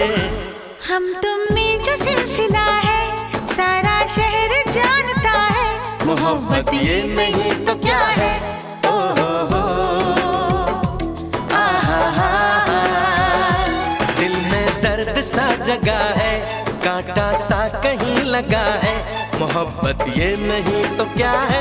हम तुम में जो सिलसिला है, सारा शहर जानता है। मोहब्बत ये नहीं तो क्या है? ओ हो। हो आहा दिल में दर्द सा जगा है, कांटा सा कहीं लगा है। मोहब्बत ये नहीं तो क्या है?